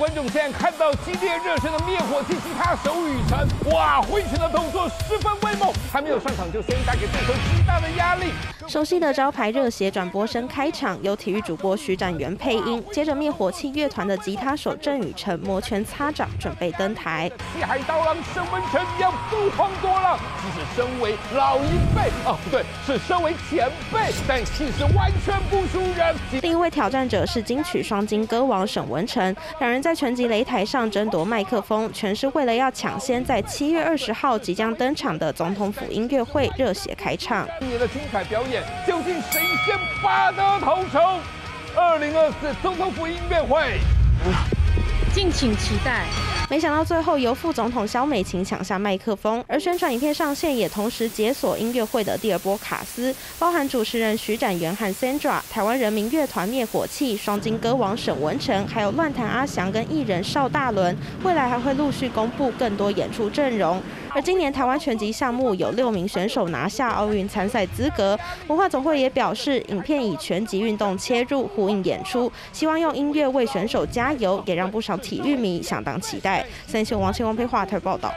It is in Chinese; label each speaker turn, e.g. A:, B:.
A: 观众现在看到激烈热身的灭火器吉他手雨辰，哇，挥拳的动作十分威猛，还没有上场就先带给对手极大的压力。
B: 熟悉的招牌热血转播声开场，由体育主播徐展元配音。接着灭火器乐团的吉他手郑雨辰摩拳擦掌，准备登台。
A: 西海刀郎沈文成一样不慌多了，即使身为老一辈，哦不对，是身为前辈，但气势完全不输人。
B: 另一位挑战者是金曲双金歌王沈文成，两人在在拳击擂台上争夺麦克风，全是为了要抢先在七月二十号即将登场的总统府音乐会热血开唱。
A: 今年的精彩表演，究竟谁先拔得头筹？二零二四总统府音乐会，
C: 敬请期待。
B: 没想到最后由副总统肖美琴抢下麦克风，而宣传影片上线也同时解锁音乐会的第二波卡司，包含主持人徐展元和 Sandra、台湾人民乐团灭火器、双金歌王沈文成，还有乱弹阿翔跟艺人邵大伦，未来还会陆续公布更多演出阵容。而今年台湾拳击项目有六名选手拿下奥运参赛资格，文化总会也表示，影片以拳击运动切入呼应演出，希望用音乐为选手加油，也让不少体育迷相当期待。三星王庆王配华特报道。